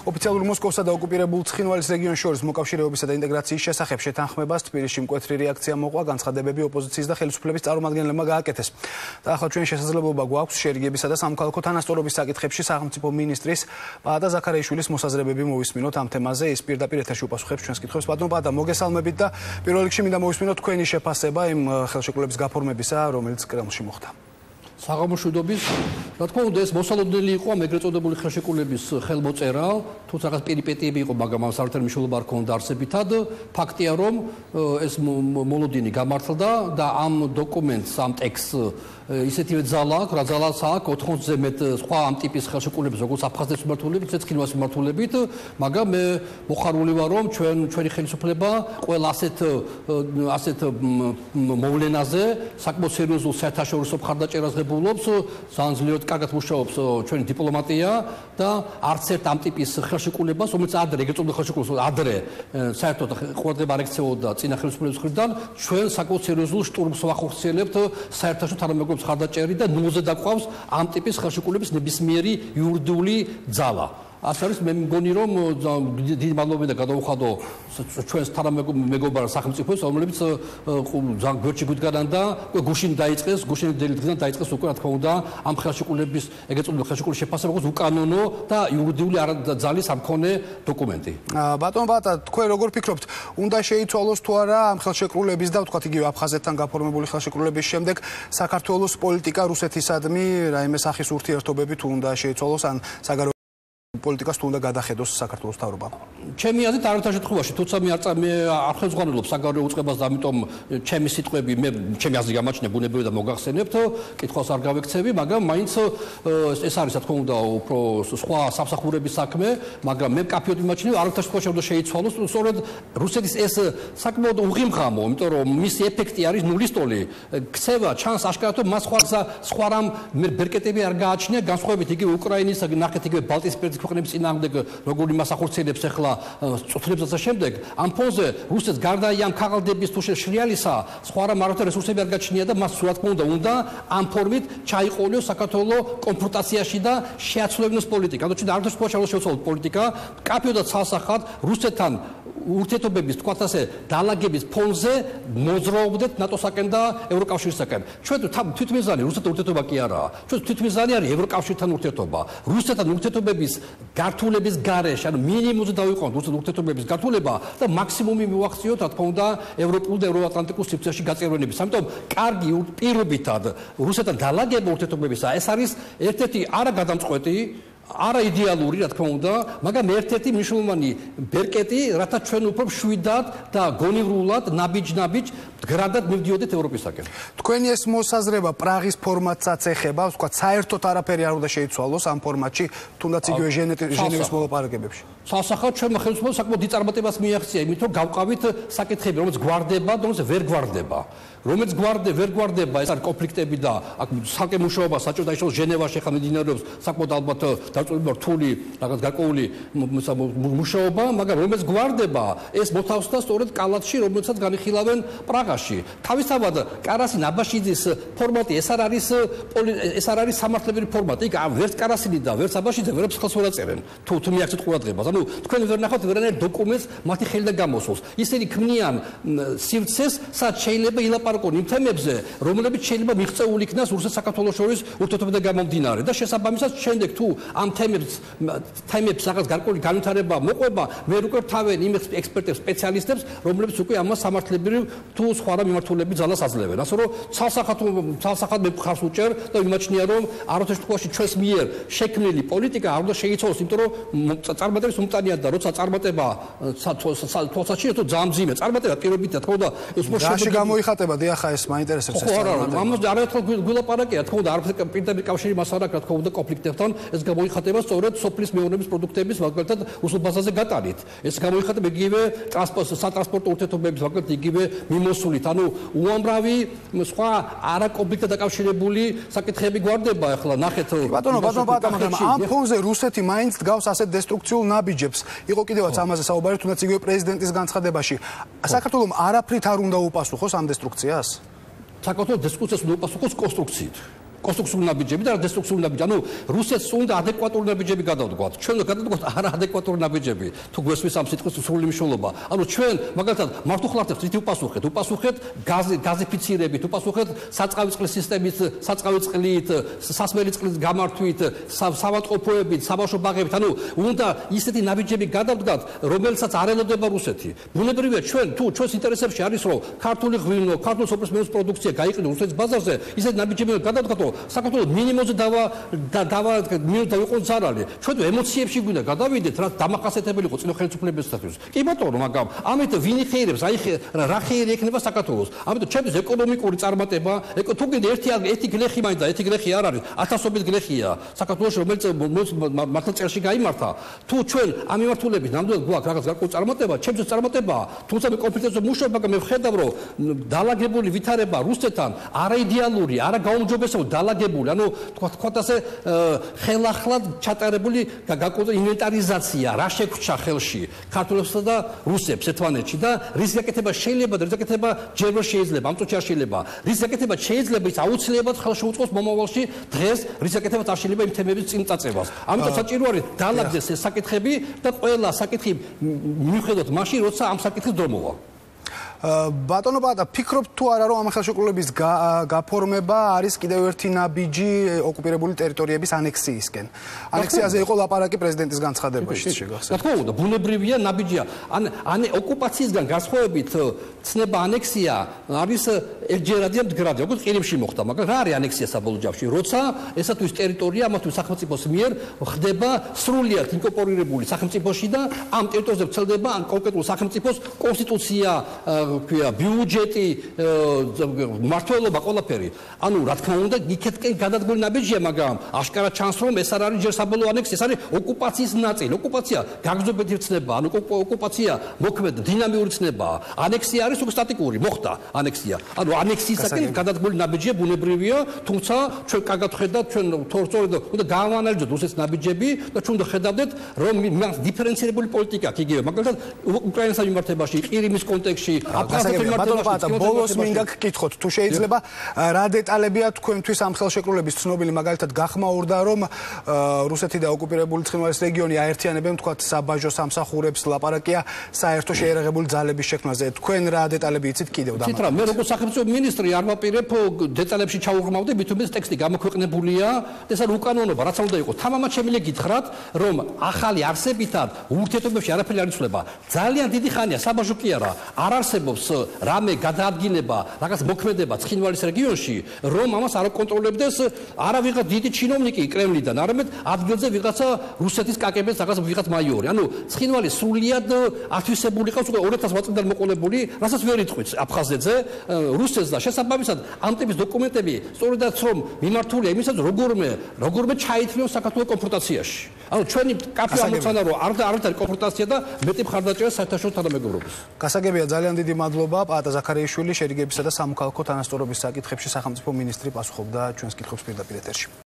ოფიციალურ მოსკოვსა და ოკუპირებულ ცხინვალის რეგიონს შორის მოკავშირეობისა და ინტეგრაციის შესახებ შეთანხმებას თბილისში მკვეთრი რეაქცია მოყვა განცხადებები ოპოზიციის და ხელისუფლების წარმომადგენლებმა გააკეთეს. და ახლა ჩვენ შესაძლებლობა გვაქვს შერიგებისა და სამოქალაქო თანასწორობის საკითხებში სახელმწიფო მინისტრის პაატა ზაქარიაშვილის მოსაზრებები მოვისმინოთ ამ თემაზე. ის პირდაპირ ეთერში უპასუხებს ჩვენს კითხვებს. ბატონო პაატა, მოგესალმებით და პირველ რიგში მინდა მოვისმინოთ თქვენი შეფასება იმ ხელშეკრულების გაფორმებისა, რომელიც კრემლში მოხდა. საღამოშვიდობის რა თქმა უნდა ეს მოსალოდნელი იყო ამ ეგრეთ წოდებული ხელშეკრულების ხელმოწერა თუმცა რაღაც პერიპეტიები იყო მაგრამ ამ საერთო მნიშვნელობა არ ქონდა არსებითად. ფაქტია რომ ეს მოლოდინი გამართლდა და ამ დოკუმენტს ამ ტექსტს ისეთივე ძალა აქვს, რა ძალაც აქვს 80-ზე მეტ სხვა ამ ტიპის ხელშეკრულების, როგორც აფხაზეთის მმართველები, ცეცხლოს მმართველებით, მაგრამ მე მოხარული ვარ, რომ ჩვენ ჩვენი ხელისუფლება ყველა ასეთ ასეთ მოვლენაზე საკმაოდ სერიოზულ საერთაშორისო მხარდაჭერას ღებულობს, ძალიან ძლიერად კარგად მუშაობს ჩვენი დიპლომატია და არც ერთ ამ ტიპის ხელშეკრულებას, რომელიც ადრე ეგრეთ წოდებული ხელშეკრულებას ადრე საერთოდ ყურადღება არ ექცეოდა წინა ხელისუფლების მხრიდან, ჩვენ საკმაოდ სერიოზულ შტურმს ვახორციელებთ საერთაშორისო თანამეგობრობის ხარდაჭერი და ნულზე დაყვავს ამ ტიპის ხელშეკრულების ნებისმიერი იურიდიული ძალა. ასე არის მე მგონი რომ დიდი მადლობა და გადაუხადო ჩვენს თანამეგობრ სახელმწიფოს რომლებიც ძალიან გვერდში გვიდგანან და გუშინ დაიწყეს გუშინ დელითიდან დაიწყეს უკვე რა თქმა უნდა ამ ხელშეკრულების ეგეც უნდა ხელშეკრულების შეფასება იყოს უკანონო და იურიდიული ძალის ამქონე დოკუმენტი. ბატონ ბატა თქვენ როგორ ფიქრობთ? უნდა შეიცვალოს თუ არა ამ ხელშეკრულების და თქვათ იგივე აფხაზეთთან გაფორმებული ხელშეკრულების შემდეგ საქართველოს პოლიტიკა რუსეთისადმი რაიმე სახის ურთიერთობები თუ უნდა შეიცვალოს ან საგარეო პოლიტიკას თუ უნდა გადახედოს საქართველოს თავრობა. ჩემი აზრით არათა შემთხვევაში, თუმცა მე არ არ ხელმძღვანელობ საგარეო უწყებას და ამიტომ ჩემი სიტყვები მე ჩემი აზრი გამაჩნია ბუნებრივი და მოგახსენებთ, კითხავს არ გავექცევი, მაგრამ მაინც ეს არის რა თქმა უნდა უფრო სხვა სამსახურების საქმე, მაგრამ მე კაფეოდ მიმაჩნია არათა შემთხვევაში უნდა შეიცვალოს, სწორედ რუსეთის ეს საკმაოდ უღიმღამო, იმიტომ რომ მისი ეფექტი არის ნულისტოლი. ქცევა ჩანს აშკარად რომ მას სხვა სხვა რამ ბერკეტები არ გააჩნია, განსხვავებით იგივე უკრაინის ნახეთ იგივე ბალტიისპირეთის ქვეყნების წინააღმდეგ როგორი მას ახორციელებს ახლა წუთრებს და შემდეგ ამ ფონზე რუსეთს გარდა ამ ქაღალდების თუ შრიალისა სხვა რა მართა რესურსები არ გაჩნია და მას სულად უნდა უნდა ამ ფორმით ჩაიყოლიოს საქართველოს კონფრონტაციაში და შეაცვლებინოს პოლიტიკა. ანუ ჩვენ არ თვითონ შეაცვლოთ პოლიტიკა, კაფეო და ცალსახად რუსეთთან ურთიერთობების თქვათ ასე დაალაგების ფონზე მოძრაობდეთ ნატოსაკენ და ევროკავშირსაკენ. ჩვენ თვითმიზანი რუსეთთან ურთიერთობა კი არაა. ჩვენ თვითმიზანი არის ევროკავშირთან ურთიერთობა. რუსეთთან ურთიერთობების გართულების გარეშე, ანუ მინიმუმზე დავიყვანოთ რუსეთთან ურთიერთობების გართულება და მაქსიმუმი მივახციოთ, რა თქმა უნდა, ევროპულ და ევროატლანტიკულ სივრცეში გაწევრიანების. ამიტომ კარგი პირობითად რუსეთთან დაალაგება ურთიერთობებისა, ეს არის ერთ-ერთი არა გადამწყვეტი არა იდეალური, რა თქმა უნდა, მაგრამ ერთ-ერთი მნიშვნელოვანი ბერკეტი, რათა ჩვენ უფრო შვიდად და გონივრულად, ნაბიჯ-ნაბიჯ გრადად მივდიოდეთ ევროპისაკენ. თქვენი ეს მოსაზრება პრაღის ფორმატსაც ეხება, ვთქვა, საერთოდ არაფერი არ უნდა შეიცვალოს ამ ფორმატში, თუნდაც იგივე ჟენევის მოლაპარაკებებში. სასახად ჩვენ ხელმძღვანელს საკმაოდ დიწარმატებას მიაღწია, იმიტომ რომ გავყავით საკითხები, რომელიც გვარდება, რომელიც ვერ გვარდება. რომელიც გვარდე ვერ გვარდება ეს არის კონფლიქტები და აქ საკე მუშაობა საჭიროა ისო ჟენევაში ხა მედინარეობს საკმაოდ ალბათ დაწყვეტილი რთული რაღაც გარკვეული მუშაობა მაგრამ რომელიც გვარდება ეს მოთავსდა სწორედ კალათში რომელსაც განიხილავენ პრაღაში. თავისთავად კარასინ აბაშიძის ფორმატი ეს არ არის ეს არ არის სამართლებრივი ფორმატი იქ ვერც კარასინი და ვერც აბაშიძე ვერებს ხელს ვერ აწერენ თუ თუ მიაქცეთ ყურადღებას. ანუ თქვენ ვერ ნახავთ ვერანაირ დოკუმენტს მათი ხელიდან გამოსულს ისინი ქმნიან სივრცეს სადაც შეიძლება ილაპარაკონ ლაპარაკონ იმ თემებზე, რომლებიც შეიძლება მიღწეული იქნას რუსეთ საქართველოს შორის ურთიერთობიდან გამომდინარე. და შესაბამისად შემდეგ თუ ამ თემებს თემებს რაღაც გარკვეული განვითარება მოყვება, მე უკვე თავენ იმ ექსპერტებს, სპეციალისტებს, რომლებიც უკვე ამას სამართლებრივ თუ სხვა რა მიმართულებით ძალას აძლევენ. ასე რომ ცალსახად ცალსახად მე ხარს უჭერ და იმაჩნია რომ აროთეს თქოში ჩვენს მიერ შექმნილი პოლიტიკა არ უნდა შეიცვალოს, იმიტომ რომ წარმატების უმტანია და როცა წარმატება თვალსაჩინო თუ ძამძიმე, წარმატება პირობითია, თქო და ეს უფრო შეგვიძლია გამოიხატება დიახ ეს მაინტერესებს ეს ხო არა ამას არაერთხელ გულაპარაკია თქო და არაფერ პირდაპირ კავშირი მას არ აქვს თქო და კონფლიქტებთან ეს გამოიხატება სწორედ სოფლის მეურნეობის პროდუქტების მაგალითად უსულბაზაზე გატარით ეს გამოიხატება იგივე ტრანსპორტ სატრანსპორტო ურთიერთობების მაგალითად იგივე მიმოსულით. ანუ უამრავი სხვა არა კონფლიქტთან დაკავშირებული საკითხები გვარდება ახლა ნახეთ ბატონო ბატონო ბატონო ამ ფონზე რუსეთი მაინც დგავს ასეთ დესტრუქციულ ნაბიჯებს. იყო კიდევაც ამაზე საუბარი თუნდაც იგივე პრეზიდენტის განცხადებაში. საქართველოს არაფრით არ უნდა უპასუხოს ამ დესტრუქციას? საქართველოს დისკუსიას უნდა უპასუხოს კონსტრუქციით კონსტრუქციული ნაბიჯები და დესტრუქციული ნაბიჯები. ანუ რუსეთს უნდა ადეკვატური ნაბიჯები გადავდგათ. ჩვენ უნდა გადავდგათ არაადეკვატური ნაბიჯები. თუ გვესმის ამ სიტყვის სრული მნიშვნელობა. ანუ ჩვენ მაგალითად მართუხლართებს თვითი უპასუხეთ, უპასუხეთ გაზი გაზიფიცირებით, უპასუხეთ საწყავი წყლის სისტემით, საწყავი წყლით, სასმელი წყლის გამართვით, სამატყოფოებით, საბავშვო ბაღებით. ანუ უნდა ისეთი ნაბიჯები გადავდგათ, რომელსაც არ ელოდება რუსეთი. ბუნებრივია ჩვენ თუ ჩვენს ინტერესებში არის რომ ქართული ღვინო, ქართული სოფლის მეუღლის პროდუქცია გაიყიდოს რუსეთის ბაზარზე, ისეთ ნაბიჯები გადავდგათ, რომ საქართველოს მინიმუმზე დავა დავა მინუს დაიყოს ზარალი. ჩვენ ემოციებში გვინდა გადავიდეთ, რა დამახასიათებელი იყო წინო ხელისუფლებისათვის. კი ბატონო, მაგრამ ამით ვინი ხეირებს, აი რა ხეირი ექნება საქართველოს. ამიტომ ჩემთვის ეკონომიკური წარმატება, თუ კიდე ერთი ერთი გლეხი მაინც და ერთი გლეხი არ არის, ათასობით გლეხია საქართველოს რომელიც მართლა წელში გამართა. თუ ჩვენ ამ მიმართულებით ნამდვილად გვაქვს რაღაც გარკვეული წარმატება, ჩემთვის წარმატება, თუმცა მე კონფლიქტებზე მუშაობ, მაგრამ მე ვხედავ, რომ დაალაგებული ვითარება რუსეთთან არაიდეალური, არაგაუმჯობესებული დაალაგებული, ანუ თქვა თქვა ასე ხელახლად ჩატარებული გაკუთრებული ინვენტარიზაცია, რა შეგვჭა ხელში ქართულებსა და რუსებს ერთმანეთში და რის გაკეთება შეიძლება და რის გაკეთება ჯერ ვერ შეიძლება, ამ წუთში არ შეიძლება. რის გაკეთება შეიძლება ის აუცილებლად ხელში უწყობს მომავალში დღეს რის გაკეთება არ შეიძლება იმ თემების წინ წაწევას. ამიტომ საჭირო არის დაალაგდეს ეს საკითხები და ყველა საკითხი მიუხედავად მაშინ როცა ამ საკითხის დრო მოვა. ბატონო პატა ფიქრობ თუ არა რომ ამ ხელშეკრულების გაფორმება არის კიდევ ერთი ნაბიჯი ოკუპირებული ტერიტორიების ანექსიისკენ. ანექსიაზე იყო ლაპარაკი პრეზიდენტის განცხადებაში შეგახსენებთ რა თქმა უნდა ბუნებრივია ნაბიჯია. ან ან ოკუპაციისგან გასხოვებით ცნება ანექსია არის ერთჯერადია მდგრადი. როგორც ყირიმში მოხდა მაგრამ რა არის ანექსია საბოლოო ჯამში როცა ესათვის ტერიტორია ამათთვის სახელმწიფოს მიერ ხდება სრულიად ინკორპორირებული სახელმწიფოში და ამ ტერიტორიაზე ვრცელდება ან კონკრეტულ სახელმწიფოს კონსტიტუცია ქვია ბიუჯეტი მართლობა ყველაფერი. ანუ რა თქმა უნდა იქეთკენ გადადგმული ნაბიჯია მაგრამ აშკარა ჩანს რომ ეს არ არის ჯერ საბოლოო ანექსი ეს არის ოკუპაციის ნაწილი. ოკუპაცია გაგზობეთი ცნება ანუ ოკუპაცია მოქმედ დინამიური ცნება. ანექსია არის უკვე სტატიკური მოხდა ანექსია. ანუ ანექსიისაკენ გადადგმული ნაბიჯია ბუნებრივია თუმცა ჩვენ კარგად ხედავთ ჩვენ თორწორედ უნდა გავანალიზოთ რუსეთის ნაბიჯები და ჩვენ უნდა ხედავდეთ რომ დიფერენცირებული პოლიტიკა აქვს იგივე. მაგალითად უკრაინასთან მიმართებაში ყირიმის კონტექსში ბატონო პატა ბოლოს მინდა გკითხოთ თუ შეიძლება რა დეტალებია თქვენთვის ამ ხელშეკრულების ცნობილი? მაგალითად გახმაურდა რომ რუსეთი და ოკუპირებული ცხინვალის რეგიონი აერთიანებენ თქვა საბაჟო სამსახურებს ლაპარაკია საერთო შეერაღებული ძალების შექმნაზე. თქვენ რა დეტალები იცით? კიდევ და თითრა მე როგორც სახელმწიფო მინისტრი არ ვაპირებ დეტალებში ჩაუღრმავდე მithumets ტექსტი გამოქვეყნებულია. ეს არის უკანონობა რაც უნდა იყოს. თამამად შემიძლია გითხრათ რომ ახალი არსებითად ურთიერთობებში არაფერი არ იცვლება. ძალიან დიდი ხანია საბაჟო კი არა. არ არსებობს არსებობს რამე გადაადგილება, რაღაც მოქმედება ცხინვალის რეგიონში, რომ ამას არ აკონტროლებდეს არა ვიღაც დიდი ჩინოვნიკი კრემლიდან, არამედ ადგილზე ვიღაცა რუსეთის კაკების რაღაც ვიღაც მაიორი. ანუ ცხინვალი სრულიად ათვისებული ყავს უკვე 2008 წლიდან მოყოლებული, რასაც ვერ იტყვით აფხაზეთზე, რუსეთს და შესაბამისად ამ ტიპის დოკუმენტები სწორედაც რომ მიმართულია იმისაც როგორმე როგორმე ჩაითვლიან საქართველოს კონფრონტაციაში. ანუ ჩვენი კაფე ამოცანა რომ არ არის კონფრონტაცია და მეტი მხარდაჭერა საერთაშორისო თანამეგობრობის. გასაგებია ძალიან დიდი მადლობა პატა ზაქარიაშვილი შერიგებისა და სამოქალაქო თანასწორობის საკითხებში სახელმწიფო მინისტრი პასუხობდა ჩვენს კითხვებს პირდაპირ ეთერში